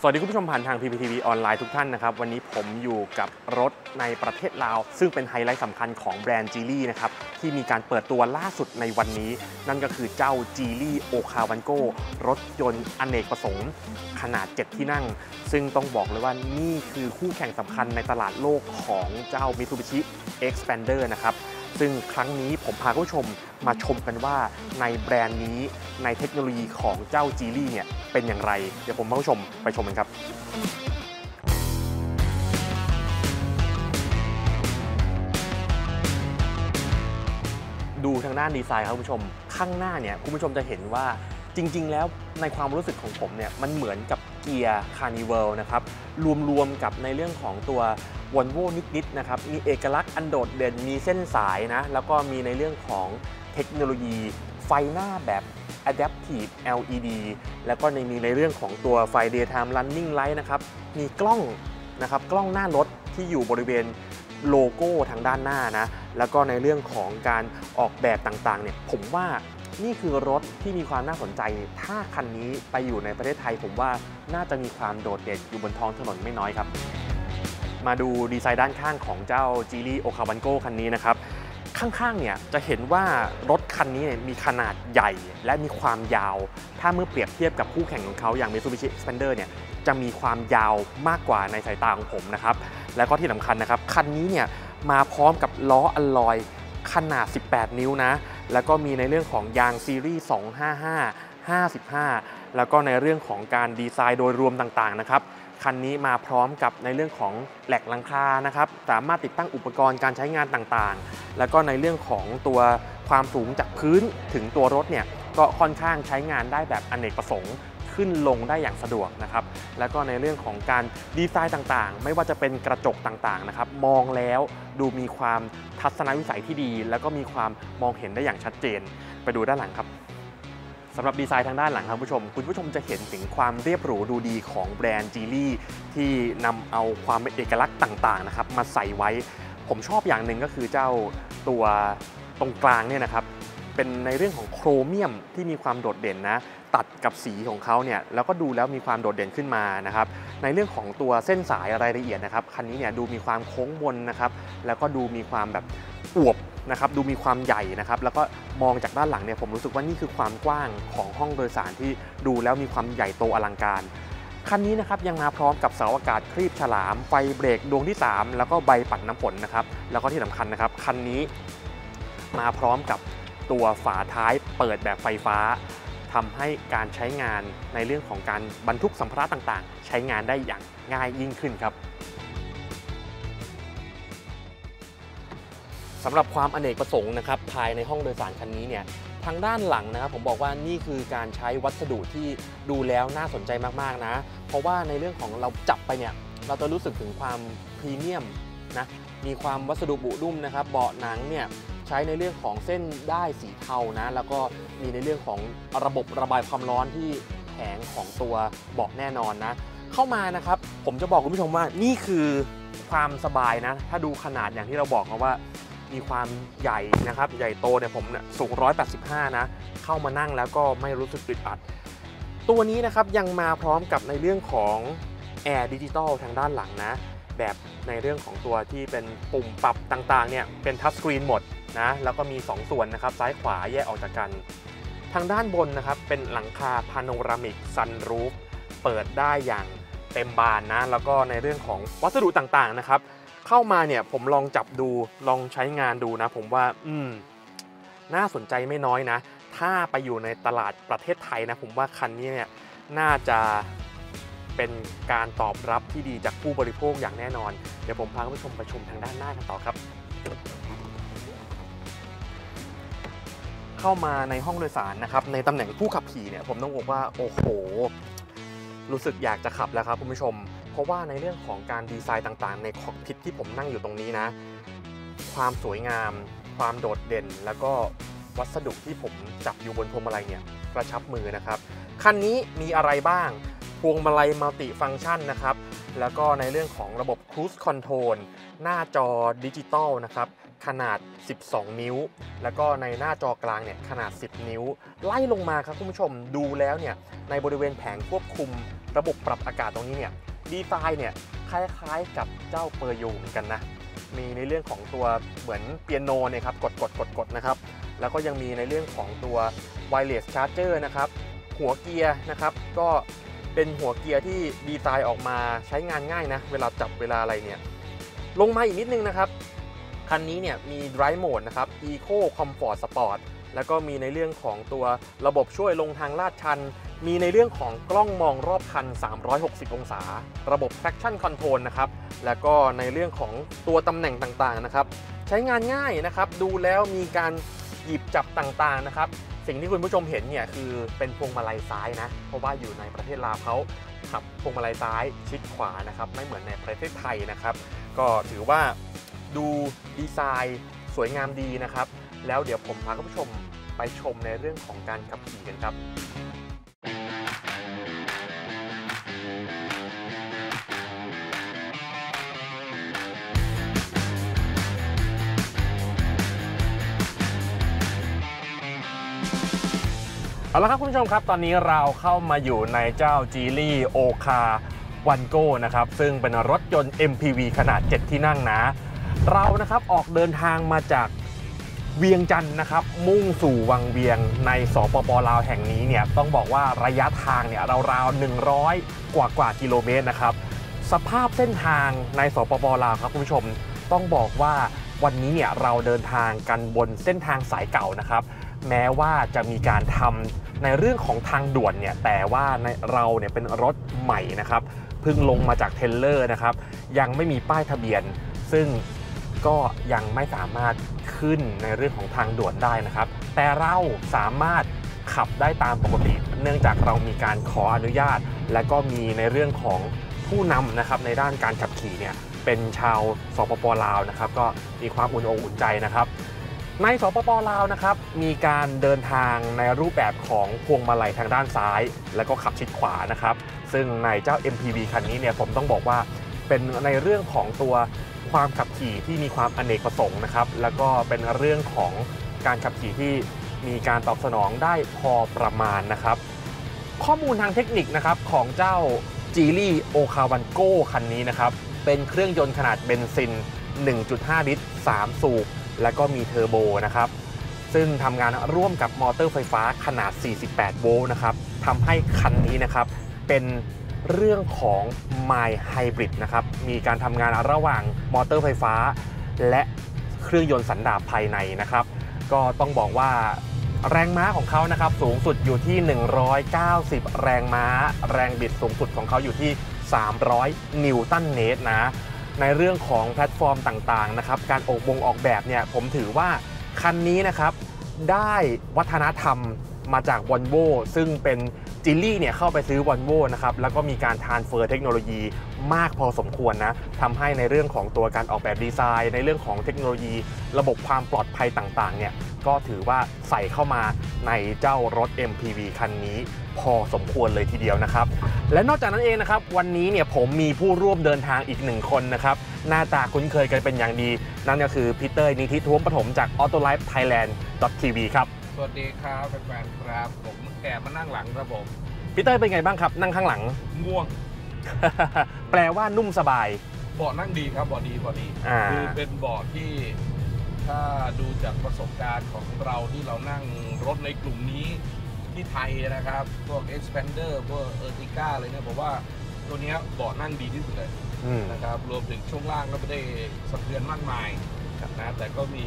สวัสดีคุณผู้ชมผ่านทาง PPTV ออนไลน์ทุกท่านนะครับ วันนี้ผมอยู่กับรถในประเทศลาว ซึ่งเป็นไฮไลท์สำคัญของแบรนด์ Geely นะครับ ที่มีการเปิดตัวล่าสุดในวันนี้ นั่นก็คือเจ้า Geely Okavango รถยนต์อเนกประสงค์ ขนาด 7 ที่นั่ง ซึ่งต้องบอกเลยว่านี่คือคู่แข่งสำคัญในตลาดโลกของเจ้า Mitsubishi Xpander นะครับ ซึ่งครั้งนี้ผมพาคุณผู้ชมมาชมกันว่าในแบรนด์นี้ในเทคโนโลยีของเจ้า Geely เนี่ยเป็นอย่างไร เดี๋ยวผมพาคุณผู้ชมไปชมกันครับดูทางด้านดีไซน์ครับคุณผู้ชม ข้างหน้าเนี่ยคุณผู้ชมจะเห็นว่าจริง ๆ แล้วในความรู้สึกของผมเนี่ยมันเหมือนกับ Kia Carnival นะครับรวมๆกับในเรื่องของตัว วอลโวนิดๆนะครับ มีเอกลักษณ์อันโดดเด่น มีเส้นสายนะ แล้วก็มีในเรื่องของเทคโนโลยี ไฟหน้าแบบ Adaptive LED แล้วก็ในมีในเรื่องของตัวไฟ Daytime Running Light นะครับ มีกล้องนะครับ กล้องหน้ารถที่อยู่บริเวณโลโก้ทางด้านหน้านะ แล้วก็ในเรื่องของการออกแบบต่างๆ เนี่ย ผมว่านี่คือรถที่มีความน่าสนใจ ถ้าคันนี้ไปอยู่ในประเทศไทย ผมว่าน่าจะมีความโดดเด่นอยู่บนท้องถนนไม่น้อยครับ มาดูดีไซน์ด้านข้างของเจ้า g ี l ีโอคาวันโกคันนี้นะครับ ข้างๆเนี่ยจะเห็นว่ารถคันนี้เนี่ยมีขนาดใหญ่และมีความยาว ถ้าเมื่อเปรียบเทียบกับคู่แข่งของเขาอย่าง Mitsubishi Xpander เนี่ยจะมีความยาวมากกว่าในสายตาของผมนะครับ แล้วก็ที่สำคัญนะครับ คันนี้เนี่ยมาพร้อมกับล้ออลลอยขนาด 18 นิ้วนะ แล้วก็มีในเรื่องของยางซีรีส์ 255 55 แล้วก็ในเรื่องของการดีไซน์โดยรวมต่างๆนะครับ คันนี้มาพร้อมกับในเรื่องของแหลกหลังคานะครับสามารถติดตั้งอุปกรณ์การใช้งานต่างๆ แล้วก็ในเรื่องของตัวความสูงจากพื้นถึงตัวรถเนี่ยก็ค่อนข้างใช้งานได้แบบอเนกประสงค์ขึ้นลงได้อย่างสะดวกนะครับ แล้วก็ในเรื่องของการดีไซน์ต่างๆ ไม่ว่าจะเป็นกระจกต่างๆนะครับ มองแล้วดูมีความทัศนวิสัยที่ดี แล้วก็มีความมองเห็นได้อย่างชัดเจน ไปดูด้านหลังครับ สำหรับดีไซน์ทางด้านหลังครับคุณผู้ชม คุณผู้ชมจะเห็นถึงความเรียบหรูดูดีของแบรนด์จีลี่ที่นำเอาความเป็นเอกลักษณ์ต่างๆนะครับมาใส่ไว้ ผมชอบอย่างหนึ่งก็คือเจ้าตัวตรงกลางเนี่ยนะครับเป็นในเรื่องของโครเมียมที่มีความโดดเด่นนะตัดกับสีของเขาเนี่ยแล้วก็ดูแล้วมีความโดดเด่นขึ้นมานะครับในเรื่องของตัวเส้นสายรายละเอียดนะครับคันนี้เนี่ยดูมีความโค้งมนนะครับแล้วก็ดูมีความแบบอวบ นะครับดูมีความใหญ่นะครับแล้วก็มองจากด้านหลังเนี่ยผมรู้สึกว่านี่คือความกว้างของห้องโดยสารที่ดูแล้วมีความใหญ่โตอลังการคันนี้นะครับยังมาพร้อมกับเสาอากาศครีบฉลาม ไฟเบรกดวงที่ 3 แล้วก็ใบปัดน้ำฝนนะครับแล้วก็ที่สำคัญนะครับคันนี้มาพร้อมกับตัวฝาท้ายเปิดแบบไฟฟ้าทำให้การใช้งานในเรื่องของการบรรทุกสัมภาระต่างๆ ใช้งานได้อย่างง่ายยิ่งขึ้นครับำหรับความอเนกประสงค์นะครับภายในห้องโดยสารคันนี้เนี่ยทางด้านหลังนะครับผมบอกว่านี่คือการใช้วัสดุที่ดูแล้วน่าสนใจมากๆนะ เพราะว่าในเรื่องของเราจับไปเนี่ยเราจะรู้สึกถึงความพรีเมียมนะมีความวัสดุบุนุ่มนะครับเบาะหนังเนี่ยใช้ในเรื่องของเส้นได้ายสีเทานะ แล้วก็มีในเรื่องของระบบระบายความร้อนที่แผงของตัวเบาะแน่นอนนะ เข้ามานะครับผมจะบอกคุณผู้ชมว่านี่คือความสบายนะ ถ้าดูขนาดอย่างที่เราบอกนะว่า มีความใหญ่นะครับ ใหญ่โตเนี่ยผมเนี่ยสูง 185 นะ เข้ามานั่งแล้วก็ไม่รู้สึกอึดอัด ตัวนี้นะครับยังมาพร้อมกับในเรื่องของแอร์ดิจิตอลทางด้านหลังนะ แบบในเรื่องของตัวที่เป็นปุ่มปรับต่างๆเนี่ยเป็น touchscreen หมดนะแล้วก็มี 2 ส่วนนะครับ ซ้ายขวาแยกออกจากกัน ทางด้านบนนะครับ เป็นหลังคา panoramic sunroofเปิดได้อย่างเต็มบานนะ แล้วก็ในเรื่องของวัสดุต่างๆนะครับ เข้ามาเนี่ยผมลองจับดูลองใช้งานดูนะ ผมว่าอืมน่าสนใจไม่น้อยนะ ถ้าไปอยู่ในตลาดประเทศไทยนะ ผมว่าคันนี้เนี่ยน่าจะเป็นการตอบรับที่ดีจากผู้บริโภคอย่างแน่นอน เดี๋ยวผมพาคุณผู้ชมไปชมทางด้านหน้ากันต่อครับ เข้ามาในห้องโดยสารนะครับ ในตำแหน่งผู้ขับขี่เนี่ยผมต้องบอกว่าโอ้โห รู้สึกอยากจะขับแล้วครับคุณผู้ชม เพราะว่าในเรื่องของการดีไซน์ต่างๆ ใน cockpit ที่ผมนั่งอยู่ตรงนี้นะ ความสวยงาม ความโดดเด่น แล้วก็วัสดุที่ผมจับอยู่บนพวงมาลัยเนี่ยกระชับมือนะครับคันนี้มีอะไรบ้าง พวงมาลัย multifunction นะครับ แล้วก็ในเรื่องของระบบ Cruise Control หน้าจอดิจิตอลนะครับขนาด 12 นิ้ว แล้วก็ในหน้าจอกลางเนี่ยขนาด 10 นิ้ว ไล่ลงมาครับคุณผู้ชมดูแล้วเนี่ยในบริเวณแผงควบคุม ระบบปรับอากาศตรงนี้เนี่ย ดีไซน์เนี่ยคล้ายๆกับเจ้าเปอร์โยเหมือนกันนะ มีในเรื่องของตัวเหมือนเปียโนเนี่ยครับกดกดกดกดนะครับ แล้วก็ยังมีในเรื่องของตัว wireless charger นะครับ หัวเกียร์นะครับ ก็เป็นหัวเกียร์ที่ดีไซน์ออกมาใช้งานง่ายนะ เวลาจับเวลาอะไรเนี่ย ลงมาอีกนิดนึงนะครับ คันนี้เนี่ยมี drive mode นะครับ eco comfort sport แล้วก็มีในเรื่องของตัวระบบช่วยลงทางลาดชัน มีในเรื่องของกล้องมองรอบคัน 360 องศา ระบบ traction control นะครับ แล้วก็ในเรื่องของตัวตำแหน่งต่างๆนะครับ ใช้งานง่ายนะครับ ดูแล้วมีการหยิบจับต่างๆนะครับ สิ่งที่คุณผู้ชมเห็นเนี่ยคือเป็นพวงมาลัยซ้ายนะ เพราะว่าอยู่ในประเทศลาวเขาขับพวงมาลัยซ้ายชิดขวานะครับ ไม่เหมือนในประเทศไทยนะครับ ก็ถือว่าดูดีไซน์สวยงามดีนะครับ แล้วเดี๋ยวผมพาคุณผู้ชมไปชมในเรื่องของการขับขี่กันครับ เอาละครับคุณผู้ชมครับตอนนี้เราเข้ามาอยู่ในเจ้า g ีลี่โอคาวันโก้นะครับซึ่งเป็นรถยนต์ MPV ขนาด 7 ที่นั่งนะ เรานะครับออกเดินทางมาจากเวียงจันทร์นะครับ มุ่งสู่วังเวียงในสปปลาวแห่งนี้เนี่ยต้องบอกว่าระยะทางเนี่ยราวๆ100 กว่ากว่ากิโลเมตรนะครับ สภาพเส้นทางในสปปลาวครับคุณผู้ชมต้องบอกว่าวันนี้เนี่ยเราเดินทางกันบนเส้นทางสายเก่านะครับ แม้ว่าจะมีการทำ ในเรื่องของทางด่วนเนี่ยแต่ว่าในเราเนี่ยเป็นรถใหม่นะครับเพิ่งลงมาจาก trailer นะครับ ยังไม่มีป้ายทะเบียน ซึ่งก็ยังไม่สามารถขึ้นในเรื่องของทางด่วนได้นะครับ แต่เราสามารถขับได้ตามปกติ เนื่องจากเรามีการขออนุญาต และก็มีในเรื่องของผู้นำนะครับในด้านการขับขี่เนี่ยเป็นชาวสปปลาวนะครับ ก็มีความอุ่นอกอุ่นใจนะครับ ในสปปลาวนะครับมีการเดินทางในรูปแบบของพวงมาลัยทางด้านซ้าย แล้วก็ขับชิดขวานะครับ ซึ่งในเจ้า MPV คันนี้เนี่ยผมต้องบอกว่าเป็นในเรื่องของตัวความขับขี่ที่มีความอเนกประสงค์นะครับ แล้วก็เป็นเรื่องของการขับขี่ที่มีการตอบสนองได้พอประมาณนะครับ ข้อมูลทางเทคนิคนะครับของเจ้า g ีลี่โอคาวันโก้คันนี้นะครับ เป็นเครื่องยนต์ขนาดเบนซิน 1.5 ลิตร 3 สูบ และก็มีเทอร์โบนะครับซึ่งทำงานร่วมกับมอเตอร์ไฟฟ้าขนาด 48 โวลต์นะครับทำให้คันนี้นะครับเป็นเรื่องของ Mild Hybrid นะครับ มีการทำงานระหว่างมอเตอร์ไฟฟ้า และเครื่องยนต์สันดาปภายในนะครับ ก็ต้องบอกว่าแรงม้าของเขานะครับสูงสุดอยู่ที่ 190 แรงม้า แรงบิดสูงสุดของเขาอยู่ที่ 300 นิวตันเมตรนะ ในเรื่องของแพลตฟอร์มต่างๆนะครับการออกบงออกแบบเนี่ยผมถือว่าคันนี้นะครับได้วัฒนธรรม มาจากวอลโวซึ่งเป็น Geely เนี่ยเข้าไปซื้อวอลโวนะครับแล้วก็มีการ transfer เทคโนโลยีมากพอสมควรนะทำให้ในเรื่องของตัวการออกแบบดีไซน์ ในเรื่องของเทคโนโลยี ระบบความปลอดภัยต่างๆเนี่ยก็ถือว่าใส่เข้ามาในเจ้ารถ MPV คันนี้พอสมควรเลยทีเดียวนะครับ และนอกจากนั้นเองนะครับ วันนี้เนี่ยผมมีผู้ร่วมเดินทางอีกหนึ่งคนนะครับ หน้าตาคุ้นเคยกันเป็นอย่างดี นั่นก็คือพีเตอร์นิธิท้วมปฐมจาก Autolife Thailand TV ครับ สวัสดีครับแฟนๆครับ ผมแอบมานั่งหลังครับผมพีเตอร์เป็นไงบ้างครับ นั่งข้างหลัง ง่วง แปลว่านุ่มสบายเบาะนั่งดีครับเบาะดีเบาะดีอ่า คือเป็นเบาะที่ถ้าดูจากประสบการณ์ของเราที่เรานั่งรถในกลุ่มนี้ที่ไทยนะครับ พวก Expander พวก Ertiga อะไรเนี่ยผมว่าตัวเนี้ยเบาะนั่งดีที่สุดเลย อืม นะครับรวมถึงช่วงล่างก็ไม่ได้สะเทือนมากมายนะแต่ก็มี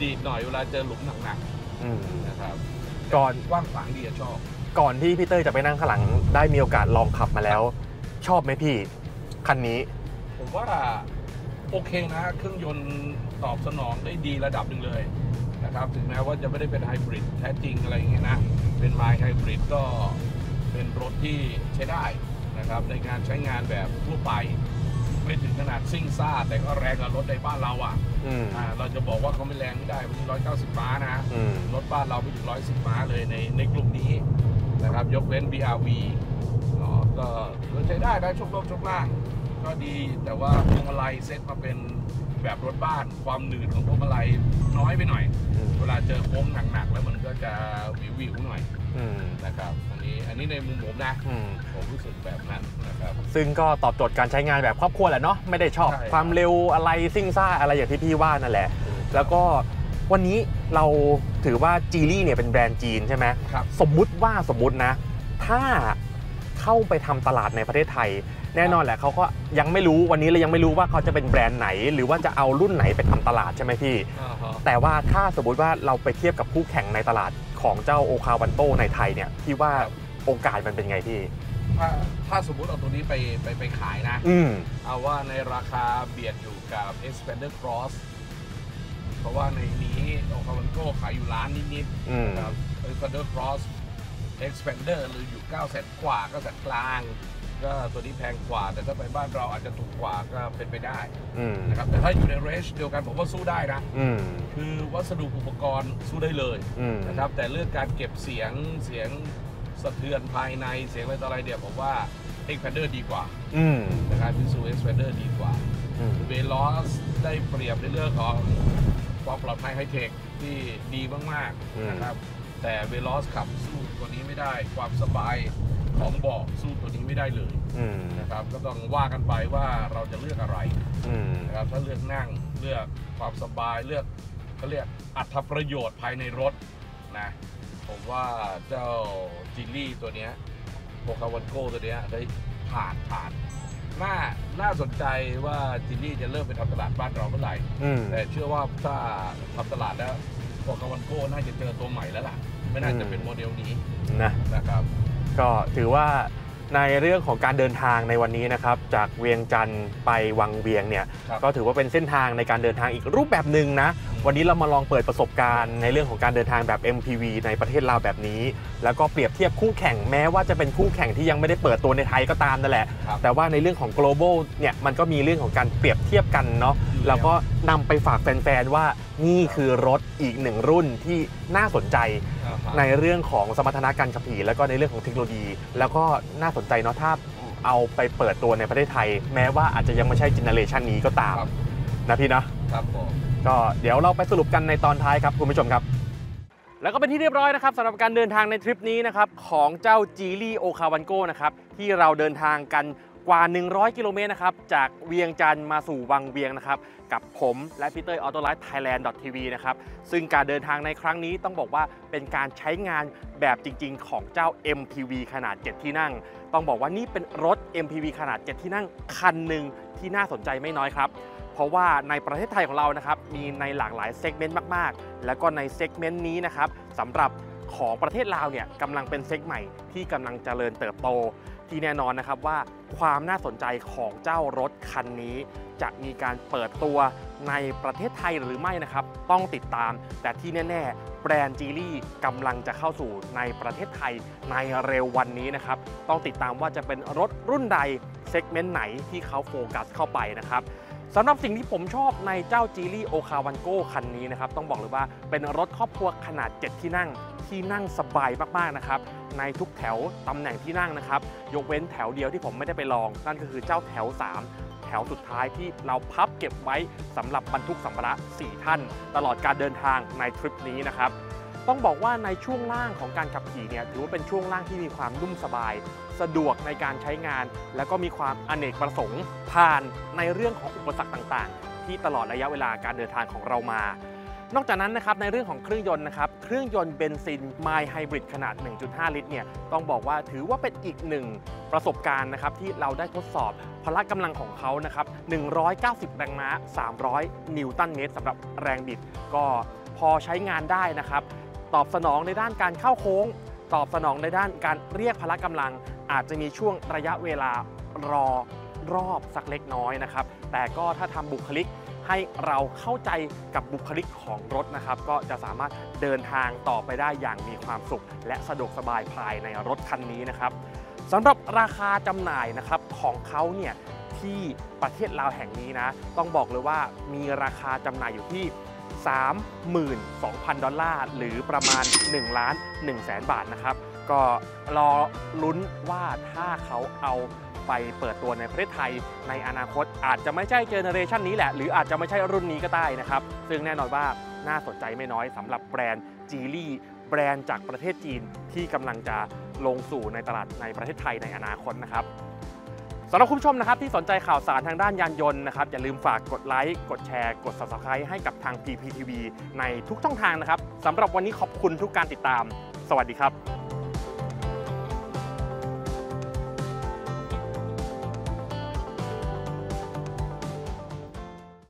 ดีดๆหน่อยเวลาเจอหลุมหนัก อืมๆนะครับก่อนกว้างขวางดีอะชอบ ก่อนที่พีเตอร์จะไปนั่งข้างหลังได้มีโอกาสลองขับมาแล้ว ชอบไหมพี่ คันนี้ ผมว่าโอเคนะเครื่องยนต์ตอบสนองได้ดีระดับหนึ่งเลยนะครับถึงแม้ว่าจะไม่ได้เป็นไฮบริดแท้จริงอะไรอย่างเงี้ยนะ เป็นไมล์ไฮบริดก็เป็นรถที่ใช้ได้นะครับในการใช้งานแบบทั่วไป ไม่ถึงขนาดซิ่งซ่าแต่ก็แรงกว่ารถในบ้านเราอะอืม อ่าเราจะบอกว่าเขาไม่แรงไม่ได้มันร้อยเก้าสิบม้านะ อืม รถบ้านเราไม่ถึงร้อยสิบม้าเลยในในกลุ่มนี้นะครับ ยกเว้น BRV เนาะก็ก็ใช้ได้นะชกลมชกล่าง ก็ดีแต่ว่าพวงมาลัยเซ็ตมาเป็น แบบรถบ้านความหนืดของพวงมาลัยน้อยไปหน่อย อืม เวลาเจอโค้งหนักๆแล้วมันก็จะวิววิวๆหน่อยอืมนะครับอันนี้อันนี้ในมุมผมนะ อืมผมรู้สึกแบบนั้นนะครับ ซึ่งก็ตอบโจทย์การใช้งานแบบครอบครัวแหละเนาะไม่ได้ชอบใช่ ความเร็วอะไรซิ่งซ่าอะไรอย่างที่พี่ว่านั่นแหละ แล้วก็วันนี้เราถือว่าจีลี่เนี่ยเป็นแบรนด์จีนใช่ไหม ครับ สมมุติว่าสมมุตินะ ถ้าเข้าไปทำตลาดในประเทศไทยแน่นอนแหละเขาก็ยังไม่รู้วันนี้เรายังไม่รู้ว่าเขาจะเป็นแบรนด์ไหน หรือว่าจะเอารุ่นไหนไปทำตลาดใช่ไหมพี่อ่าฮะแต่ว่าถ้าสมมุติว่าเราไปเทียบกับคู่แข่งในตลาดของเจ้าโอคาวันโตในไทยเนี่ยพี่ว่าโอกาสมันเป็นไงพี่ถ้าถ้าสมมุติเอาตัวนี้ไปไปไปขายนะอืมเอาว่าในราคาเบียดอยู่กับ Expander Cross เพราะว่าในนี้โอคาวันโก้ขายอยู่ล้านนิดอืมๆนะครับ Expander Cross Expander หรืออยู่9 0 0 0 0กว่า9 0 0 0กลาง ก็ตัวนี้แพงกว่า แต่ถ้าไปบ้านเราอาจจะถูกกว่าก็เป็นไปได้อืมนะครับแต่ถ้าอยู่ในเรนจ์เดียวกันผมว่าสู้ได้นะ อืม คือวัสดุอุปกรณ์สู้ได้เลยอืม นะครับแต่เรื่องการเก็บเสียงเสียงสะเทือนภายในเสียงอะไรต่ออะไรเดี๋ยวผมว่า Expander ดีกว่าอืมนะครับพิสู Expander ดีกว่า อืม เวลอสได้เปรียบในเรื่องของความปลอดภัยไฮเทคที่ดีมาก อืม ๆ นะครับ แต่เวลอสขับสู้ตัวนี้ไม่ได้ ความสบาย ของเบาะสู้ตัวนี้ไม่ได้เลยอืมนะครับก็ต้องว่ากันไปว่าเราจะเลือกอะไรอืมนะครับถ้าเลือกนั่งเลือกความสบายเลือกเขาเรียกอัตประโยชน์ภายในรถนะผมว่าเจ้า Geely ตัวเนี้ย Okavango ตัวเนี้ยได้ผ่านผ่านน่าน่าสนใจว่า Geely จะเริ่มไปทำตลาดบ้านเราเมื่อไหร่อืมแต่เชื่อว่าถ้าทำตลาดแล้ว Okavango น่าจะเจอตัวใหม่แล้วล่ะ ไม่น่าจะเป็นโมเดลนี้นะนะครับ ก็ถือว่าในเรื่องของการเดินทางในวันนี้นะครับ จากเวียงจันทน์ไปวังเวียงเนี่ยครับก็ถือว่าเป็นเส้นทางในการเดินทางอีกรูปแบบหนึ่งนะ วันนี้เรามาลองเปิดประสบการณ์ในเรื่องของการเดินทางแบบ MPV ในประเทศลาวแบบนี้ แล้วก็เปรียบเทียบคู่แข่งแม้ว่าจะเป็นคู่แข่งที่ยังไม่ได้เปิดตัวในไทยก็ตามนั่นแหละครับแต่ว่าในเรื่องของ global เนี่ยมันก็มีเรื่องของการเปรียบเทียบกันเนาะ แล้วก็นำไปฝากแฟนๆว่านี่คือรถอีกหนึ่งรุ่นที่น่าสนใจอ่าฮะในเรื่องของสมรรถนะการขับขี่แล้วก็ในเรื่องของเทคโนโลยี แล้วก็น่าสนใจเนาะถ้าเอาไปเปิดตัวในประเทศไทย แม้ว่าอาจจะยังไม่ใช่ generation นี้ก็ตามครับนะพี่เนาะครับผมก็เดี๋ยวเราไปสรุปกันในตอนท้ายครับคุณผู้ชมครับแล้วก็เป็นที่เรียบร้อยนะครับสำหรับการเดินทางในทริปนี้นะครับของเจ้า Geely Okavango นะครับที่เราเดินทางกัน กว่า 100 กิโลเมตรนะครับ จากเวียงจันทน์มาสู่วังเวียงนะครับ กับผมและพี่เตอร์ Autolife Thailand TV นะครับ ซึ่งการเดินทางในครั้งนี้ต้องบอกว่าเป็นการใช้งานแบบจริง ๆ ของเจ้า MPV ขนาด 7 ที่นั่ง ต้องบอกว่านี่เป็นรถ MPV ขนาด 7 ที่นั่งคันหนึ่งที่น่าสนใจไม่น้อยครับเพราะว่าในประเทศไทยของเรานะครับมีในหลากหลาย segment มาก ๆ แล้วก็ใน segment นี้นะครับสำหรับ ของประเทศลาวเนี่ยกำลังเป็น seg ใหม่ที่กำลังเจริญเติบโต ที่แน่นอนนะครับว่าความน่าสนใจของเจ้ารถคันนี้ จะมีการเปิดตัวในประเทศไทยหรือไม่นะครับ ต้องติดตาม แต่ที่แน่ ๆ แบรนด์ Geely กำลังจะเข้าสู่ในประเทศไทยในเร็ววันนี้นะครับ ต้องติดตามว่าจะเป็นรถรุ่นใด segment ไหนที่เขาโฟกัสเข้าไปนะครับ สำหรับสิ่งที่ผมชอบในเจ้า Geely Okavango คันนี้นะครับต้องบอกเลยว่าเป็นรถครอบครัวขนาด 7 ที่นั่งที่นั่งสบายมากๆนะครับในทุกแถวตำแหน่งที่นั่งนะครับยกเว้นแถวเดียวที่ผมไม่ได้ไปลอง นั่นก็คือเจ้าแถว 3แถวสุดท้ายที่เราพับเก็บไว้สำหรับบรรทุกสัมภาระ 4 ท่าน ตลอดการเดินทางในทริปนี้นะครับ ต้องบอกว่าในช่วงล่างของการขับขี่เนี่ยถือว่าเป็นช่วงล่างที่มีความนุ่มสบาย สะดวกในการใช้งาน แล้วก็มีความอเนกประสงค์ผ่านในเรื่องของอุปสรรคต่างๆ ที่ตลอดระยะเวลาการเดินทางของเรามา นอกจากนั้นนะครับในเรื่องของเครื่องยนต์นะครับเครื่องยนต์เบนซิน My Hybrid ขนาด 1.5 ลิตรเนี่ยต้องบอกว่าถือว่าเป็นอีกหนึ่งประสบการณ์นะครับที่เราได้ทดสอบพละกำลังของเขานะครับ 190 แรงม้า 300 นิวตันเมตรสำหรับแรงบิดก็พอใช้งานได้นะครับ ตอบสนองในด้านการเข้าโค้ง ตอบสนองในด้านการเรียกพละกำลัง อาจจะมีช่วงระยะเวลารอรอบสักเล็กน้อยนะครับ แต่ก็ถ้าทำบุคลิกให้เราเข้าใจกับบุคลิกของรถนะครับ ก็จะสามารถเดินทางต่อไปได้อย่างมีความสุข และสะดวกสบายภายในรถคันนี้นะครับสำหรับราคาจำหน่ายนะครับของเขาเนี่ยที่ประเทศลาวแห่งนี้นะ ต้องบอกเลยว่ามีราคาจำหน่ายอยู่ที่ 32,000 ดอลลาร์ หรือประมาณ1ล้าน1แสนบาทนะครับ ก็รอลุ้นว่าถ้าเขาเอาไปเปิดตัวในประเทศไทยในอนาคตอาจจะไม่ใช่ generation นี้แหละ หรืออาจจะไม่ใช่รุ่นนี้ก็ได้นะครับ ซึ่งแน่นอนว่าน่าสนใจไม่น้อยสำหรับแบรนด์จีลี่แบรนด์จากประเทศจีนที่กำลังจะลงสู่ในตลาดในประเทศไทยในอนาคตนะครับ สำหรับคุณผู้ชมนะครับที่สนใจข่าวสารทางด้านยานยนต์นะครับอย่าลืมฝากกดไลค์กดแชร์ กด subscribe ให้กับทาง PPTV ในทุกช่องทางนะครับสำหรับวันนี้ขอบคุณทุกการติดตาม สวัสดีครับ